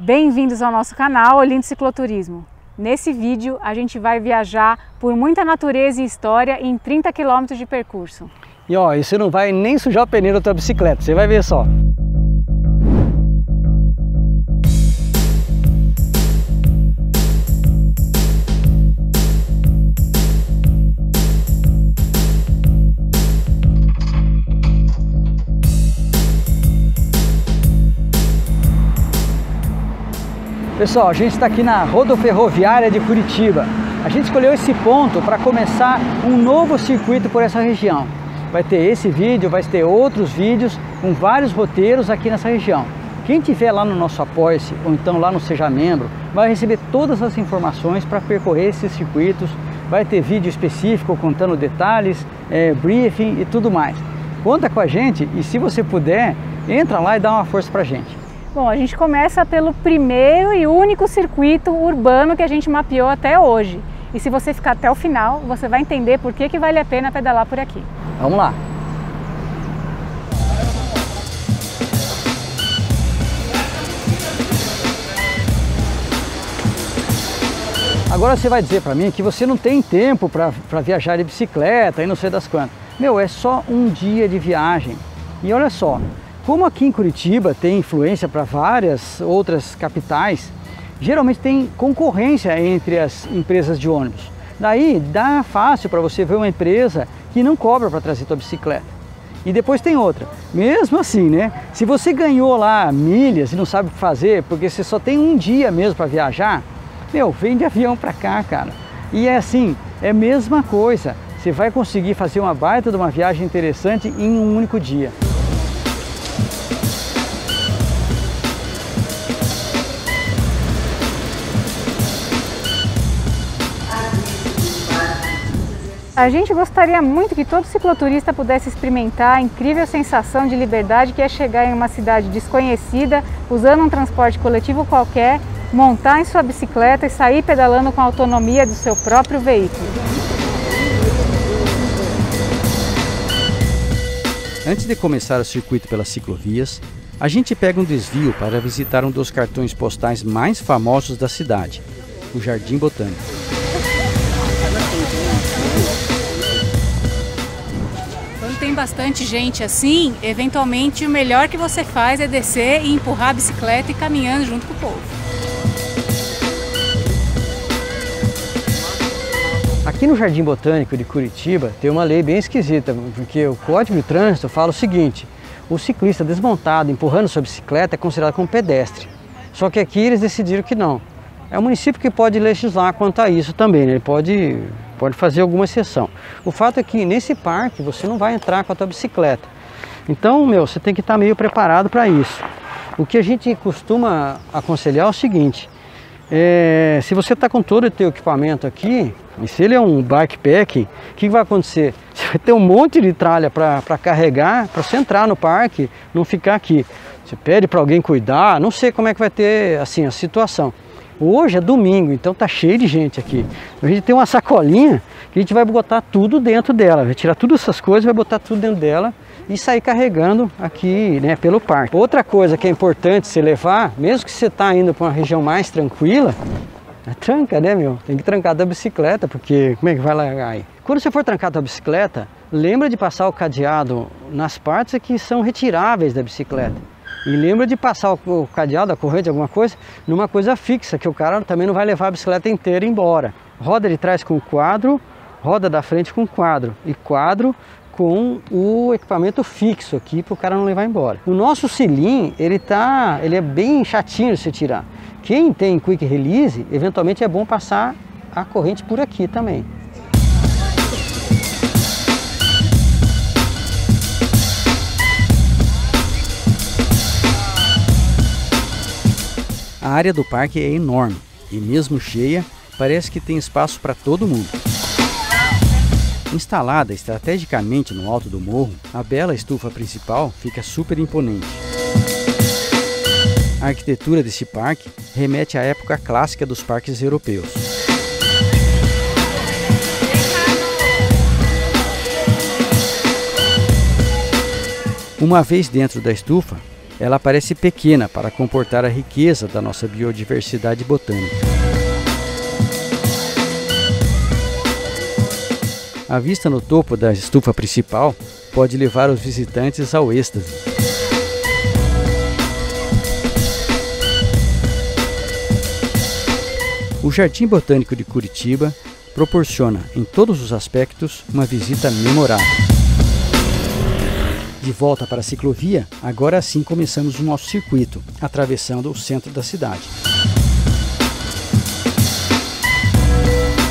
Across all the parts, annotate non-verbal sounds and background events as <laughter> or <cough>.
Bem-vindos ao nosso canal Olindo Cicloturismo. Nesse vídeo a gente vai viajar por muita natureza e história em 30 quilômetros de percurso. E ó, e você não vai nem sujar o pneu da tua bicicleta, você vai ver só. Pessoal, a gente está aqui na rodoferroviária de Curitiba. A gente escolheu esse ponto para começar um novo circuito por essa região. Vai ter esse vídeo, vai ter outros vídeos com vários roteiros aqui nessa região. Quem tiver lá no nosso Apoia-se ou então lá no Seja Membro, vai receber todas as informações para percorrer esses circuitos. Vai ter vídeo específico contando detalhes, é, briefing e tudo mais. Conta com a gente e se você puder, entra lá e dá uma força para a gente. Bom, a gente começa pelo primeiro e único circuito urbano que a gente mapeou até hoje. E se você ficar até o final, você vai entender por que, que vale a pena pedalar por aqui. Vamos lá! Agora você vai dizer para mim que você não tem tempo para viajar de bicicleta e não sei das quantas. Meu, é só um dia de viagem. E olha só, como aqui em Curitiba tem influência para várias outras capitais, geralmente tem concorrência entre as empresas de ônibus. Daí dá fácil para você ver uma empresa que não cobra para trazer tua bicicleta. E depois tem outra. Mesmo assim, né? Se você ganhou lá milhas e não sabe o que fazer, porque você só tem um dia mesmo para viajar, meu, vem de avião para cá, cara. E é assim, é a mesma coisa. Você vai conseguir fazer uma baita de uma viagem interessante em um único dia. A gente gostaria muito que todo cicloturista pudesse experimentar a incrível sensação de liberdade que é chegar em uma cidade desconhecida, usando um transporte coletivo qualquer, montar em sua bicicleta e sair pedalando com a autonomia do seu próprio veículo. Antes de começar o circuito pelas ciclovias, a gente pega um desvio para visitar um dos cartões postais mais famosos da cidade, o Jardim Botânico. Bastante gente assim, eventualmente o melhor que você faz é descer e empurrar a bicicleta e caminhando junto com o povo. Aqui no Jardim Botânico de Curitiba tem uma lei bem esquisita, porque o Código de Trânsito fala o seguinte, o ciclista desmontado empurrando sua bicicleta é considerado como pedestre. Só que aqui eles decidiram que não. É o município que pode legislar quanto a isso também, né? ele pode pode fazer alguma exceção. O fato é que nesse parque você não vai entrar com a tua bicicleta. Então, meu, você tem que estar meio preparado para isso. O que a gente costuma aconselhar é o seguinte, é, se você está com todo o teu equipamento aqui, e se ele é um bikepack, o que vai acontecer? <laughs> Você vai ter um monte de tralha para carregar, para você entrar no parque, não ficar aqui. Você pede para alguém cuidar, não sei como é que vai ter assim a situação. Hoje é domingo, então tá cheio de gente aqui. A gente tem uma sacolinha que a gente vai botar tudo dentro dela, vai tirar todas essas coisas, vai botar tudo dentro dela e sair carregando aqui né, pelo parque. Outra coisa que é importante você levar, mesmo que você está indo para uma região mais tranquila, é tranca, né, meu? Tem que trancar da bicicleta, porque como é que vai largar aí? Quando você for trancar da bicicleta, lembra de passar o cadeado nas partes que são retiráveis da bicicleta. E lembra de passar o cadeado, a corrente, alguma coisa, numa coisa fixa, que o cara também não vai levar a bicicleta inteira embora. Roda de trás com quadro, roda da frente com quadro e quadro com o equipamento fixo aqui para o cara não levar embora. O nosso cilim, ele tá, ele é bem chatinho de se tirar. Quem tem quick release, eventualmente é bom passar a corrente por aqui também. A área do parque é enorme e, mesmo cheia, parece que tem espaço para todo mundo. Instalada estrategicamente no alto do morro, a bela estufa principal fica super imponente. A arquitetura desse parque remete à época clássica dos parques europeus. Uma vez dentro da estufa, ela parece pequena para comportar a riqueza da nossa biodiversidade botânica. A vista no topo da estufa principal pode levar os visitantes ao êxtase. O Jardim Botânico de Curitiba proporciona, em todos os aspectos, uma visita memorável. De volta para a ciclovia, agora sim começamos o nosso circuito, atravessando o centro da cidade.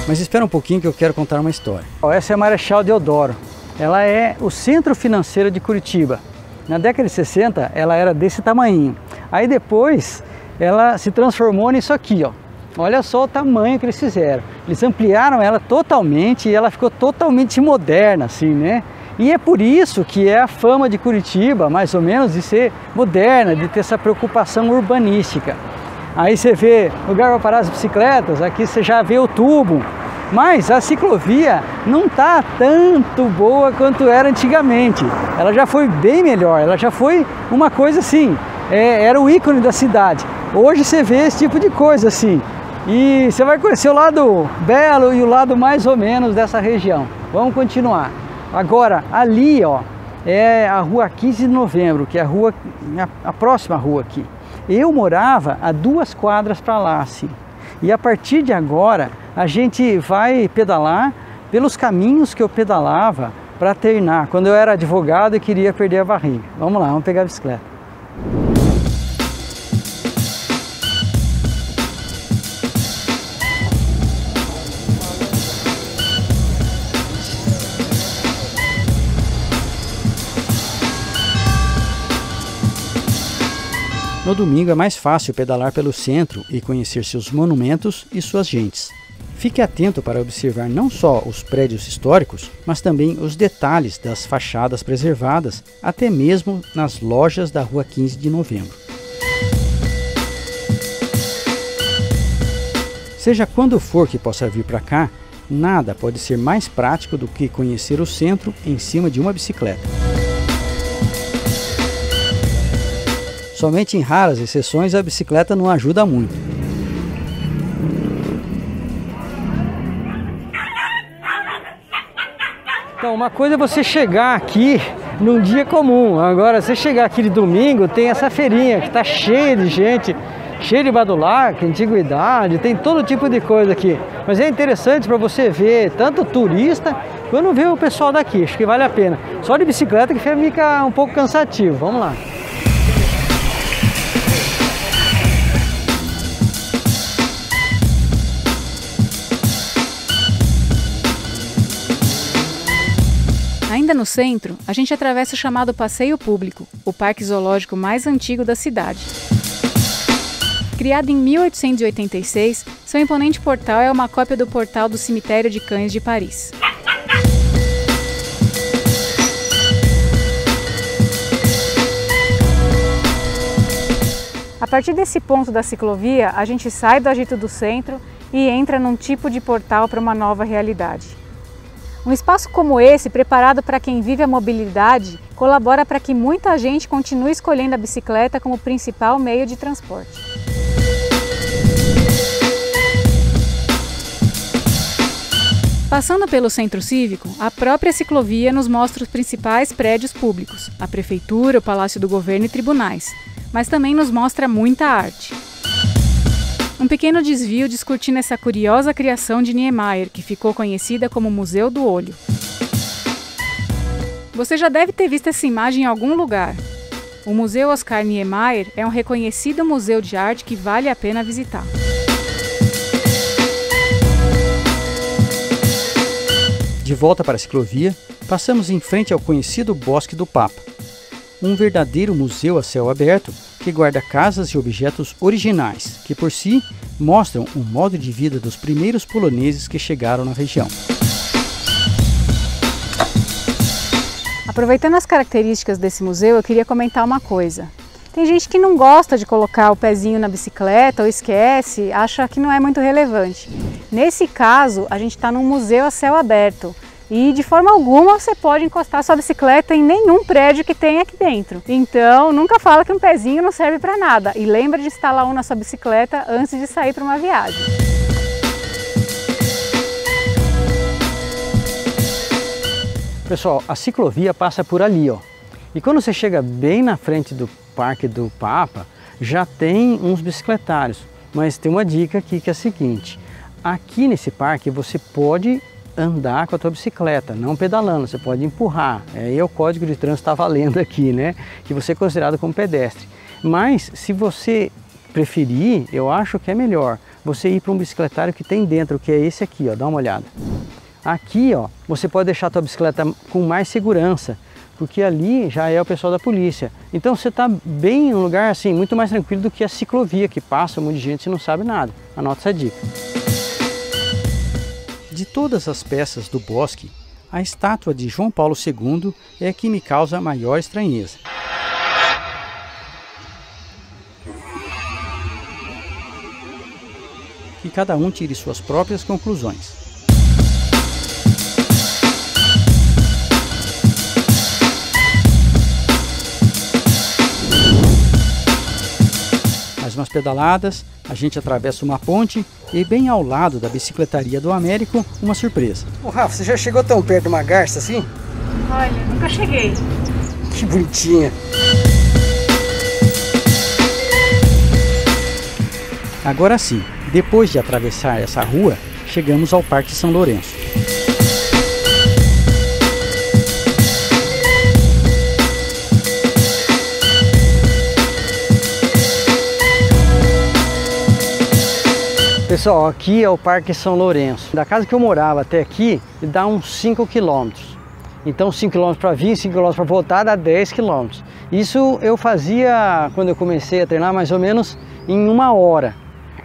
Mas espera um pouquinho que eu quero contar uma história. Essa é a Marechal Deodoro. Ela é o centro financeiro de Curitiba. Na década de 60, ela era desse tamanho. Aí depois, ela se transformou nisso aqui, ó. Olha só o tamanho que eles fizeram. Eles ampliaram ela totalmente e ela ficou totalmente moderna, assim, né? E é por isso que é a fama de Curitiba, mais ou menos, de ser moderna, de ter essa preocupação urbanística. Aí você vê lugar para parar as bicicletas, aqui você já vê o tubo, mas a ciclovia não está tanto boa quanto era antigamente. Ela já foi bem melhor, ela já foi uma coisa assim, é, era o ícone da cidade. Hoje você vê esse tipo de coisa assim. E você vai conhecer o lado belo e o lado mais ou menos dessa região. Vamos continuar. Agora, ali ó, é a rua 15 de novembro, que é a rua, a, a próxima rua aqui. Eu morava a duas quadras para lá, assim. E a partir de agora, a gente vai pedalar pelos caminhos que eu pedalava para treinar, quando eu era advogado e queria perder a barriga. Vamos lá, vamos pegar a bicicleta. No domingo é mais fácil pedalar pelo centro e conhecer seus monumentos e suas gentes. Fique atento para observar não só os prédios históricos, mas também os detalhes das fachadas preservadas, até mesmo nas lojas da Rua 15 de Novembro. Seja quando for que possa vir para cá, nada pode ser mais prático do que conhecer o centro em cima de uma bicicleta. Somente em raras exceções a bicicleta não ajuda muito. Então, uma coisa é você chegar aqui num dia comum. Agora, você chegar aqui de domingo, tem essa feirinha que está cheia de gente, cheia de badulac, antiguidade, tem todo tipo de coisa aqui. Mas é interessante para você ver tanto turista quanto ver o pessoal daqui. Acho que vale a pena. Só de bicicleta que fica um pouco cansativo. Vamos lá. Ainda no centro, a gente atravessa o chamado Passeio Público, o parque zoológico mais antigo da cidade. Criado em 1886, seu imponente portal é uma cópia do portal do Cemitério de Cães de Paris. A partir desse ponto da ciclovia, a gente sai do agito do centro e entra num tipo de portal para uma nova realidade. Um espaço como esse, preparado para quem vive a mobilidade, colabora para que muita gente continue escolhendo a bicicleta como principal meio de transporte. Passando pelo centro cívico, a própria ciclovia nos mostra os principais prédios públicos, a prefeitura, o palácio do governo e tribunais, mas também nos mostra muita arte. Um pequeno desvio discutindo essa curiosa criação de Niemeyer, que ficou conhecida como Museu do Olho. Você já deve ter visto essa imagem em algum lugar. O Museu Oscar Niemeyer é um reconhecido museu de arte que vale a pena visitar. De volta para a ciclovia, passamos em frente ao conhecido Bosque do Papa, um verdadeiro museu a céu aberto que guarda casas e objetos originais, que por si mostram o modo de vida dos primeiros poloneses que chegaram na região. Aproveitando as características desse museu, eu queria comentar uma coisa. Tem gente que não gosta de colocar o pezinho na bicicleta ou esquece, acha que não é muito relevante. Nesse caso, a gente está num museu a céu aberto, e de forma alguma você pode encostar sua bicicleta em nenhum prédio que tem aqui dentro. Então nunca fala que um pezinho não serve para nada e lembra de instalar um na sua bicicleta antes de sair para uma viagem. Pessoal, a ciclovia passa por ali, ó. E quando você chega bem na frente do Parque do Papa, já tem uns bicicletários. Mas tem uma dica aqui que é a seguinte, aqui nesse parque você pode andar com a tua bicicleta, não pedalando, você pode empurrar. É o código de trânsito está valendo aqui, né? Que você é considerado como pedestre. Mas se você preferir, eu acho que é melhor você ir para um bicicletário que tem dentro, que é esse aqui, ó, dá uma olhada. Aqui, ó, você pode deixar a tua bicicleta com mais segurança, porque ali já é o pessoal da polícia. Então você está bem em um lugar assim, muito mais tranquilo do que a ciclovia que passa um monte de gente e não sabe nada. Anota essa dica. De todas as peças do bosque, a estátua de João Paulo II é a que me causa maior estranheza. Que cada um tire suas próprias conclusões. Mais umas pedaladas, a gente atravessa uma ponte e bem ao lado da bicicletaria do Américo, uma surpresa. Ô Rafa, você já chegou tão perto de uma garça assim? Olha, nunca cheguei. Que bonitinha. Agora sim, depois de atravessar essa rua, chegamos ao Parque São Lourenço. Pessoal, aqui é o Parque São Lourenço. Da casa que eu morava até aqui, dá uns 5 quilômetros. Então 5 km para vir, 5 km para voltar, dá 10 km. Isso eu fazia, quando eu comecei a treinar, mais ou menos em uma hora.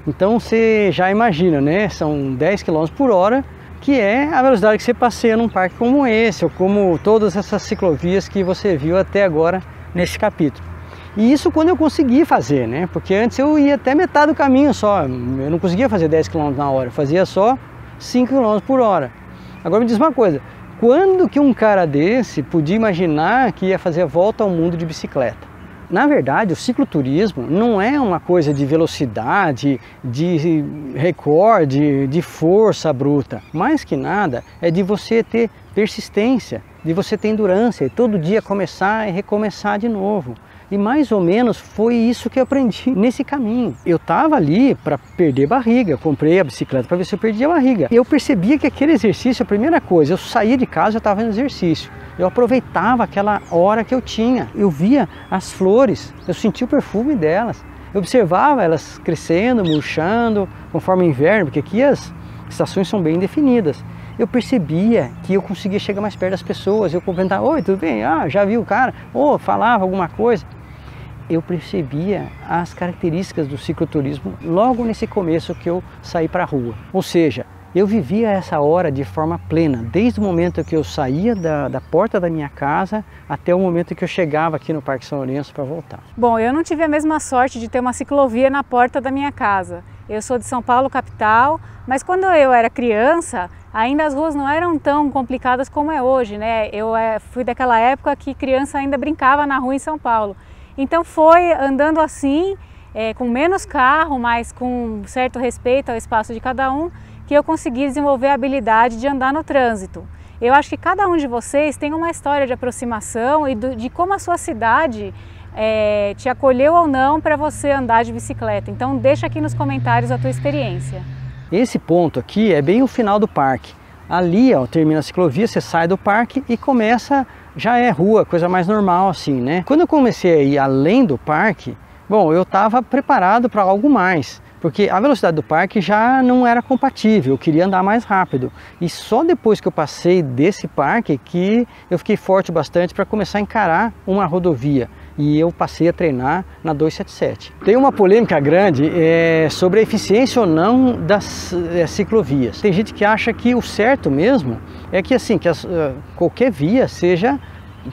Então você já imagina, né? São 10 km por hora, que é a velocidade que você passeia num parque como esse, ou como todas essas ciclovias que você viu até agora nesse capítulo. E isso quando eu consegui fazer, né? Porque antes eu ia até metade do caminho só, eu não conseguia fazer 10 km na hora, eu fazia só 5 km por hora. Agora me diz uma coisa, quando que um cara desse podia imaginar que ia fazer a volta ao mundo de bicicleta? Na verdade, o cicloturismo não é uma coisa de velocidade, de recorde, de força bruta. Mais que nada, é de você ter persistência, de você ter endurance, e todo dia começar e recomeçar de novo. E mais ou menos foi isso que eu aprendi <laughs> nesse caminho. Eu estava ali para perder barriga, comprei a bicicleta para ver se eu perdia a barriga. Eu percebia que aquele exercício, a primeira coisa, eu saía de casa, eu estava fazendo exercício. Eu aproveitava aquela hora que eu tinha. Eu via as flores, eu sentia o perfume delas. Eu observava elas crescendo, murchando, conforme o inverno, porque aqui as estações são bem definidas eu percebia que eu conseguia chegar mais perto das pessoas. Eu cumprimentava, oi, tudo bem? Ah, já viu o cara? Ou oh, falava alguma coisa eu percebia as características do cicloturismo logo nesse começo que eu saí para a rua. Ou seja, eu vivia essa hora de forma plena, desde o momento que eu saía da, da porta da minha casa até o momento que eu chegava aqui no Parque São Lourenço para voltar. Bom, eu não tive a mesma sorte de ter uma ciclovia na porta da minha casa. Eu sou de São Paulo, capital, mas quando eu era criança, ainda as ruas não eram tão complicadas como é hoje, né? Eu é, fui daquela época que criança ainda brincava na rua em São Paulo. Então foi andando assim, é, com menos carro, mas com certo respeito ao espaço de cada um, que eu consegui desenvolver a habilidade de andar no trânsito. Eu acho que cada um de vocês tem uma história de aproximação e do, de como a sua cidade é, te acolheu ou não para você andar de bicicleta. Então deixa aqui nos comentários a tua experiência. Esse ponto aqui é bem o final do parque. Ali ó, termina a ciclovia, você sai do parque e começa já é rua, coisa mais normal assim, né? Quando eu comecei a ir além do parque, bom, eu estava preparado para algo mais, porque a velocidade do parque já não era compatível, eu queria andar mais rápido. E só depois que eu passei desse parque que eu fiquei forte bastante para começar a encarar uma rodovia e eu passei a treinar na 277. Tem uma polêmica grande é, sobre a eficiência ou não das é, ciclovias. Tem gente que acha que o certo mesmo é que assim que as, uh, qualquer via seja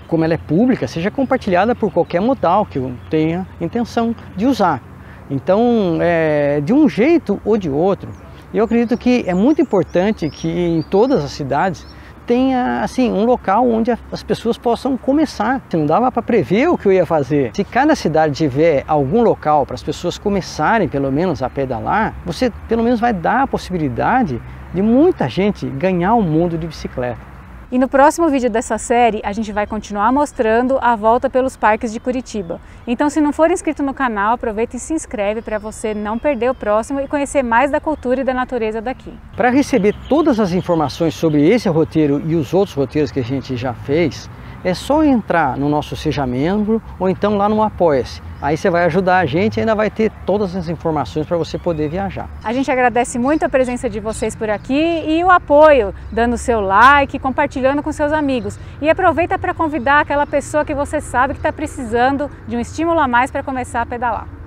como ela é pública, seja compartilhada por qualquer modal que eu tenha intenção de usar. Então, é, de um jeito ou de outro, eu acredito que é muito importante que em todas as cidades tenha assim um local onde as pessoas possam começar. Não dava para prever o que eu ia fazer. Se cada cidade tiver algum local para as pessoas começarem pelo menos a pedalar, você pelo menos vai dar a possibilidade de muita gente ganhar o mundo de bicicleta. E no próximo vídeo dessa série, a gente vai continuar mostrando a volta pelos parques de Curitiba. Então, se não for inscrito no canal, aproveita e se inscreve para você não perder o próximo e conhecer mais da cultura e da natureza daqui. Para receber todas as informações sobre esse roteiro e os outros roteiros que a gente já fez, é só entrar no nosso Seja Membro ou então lá no Apoia-se. Aí você vai ajudar a gente e ainda vai ter todas as informações para você poder viajar. A gente agradece muito a presença de vocês por aqui e o apoio, dando seu like, compartilhando com seus amigos. E aproveita para convidar aquela pessoa que você sabe que está precisando de um estímulo a mais para começar a pedalar.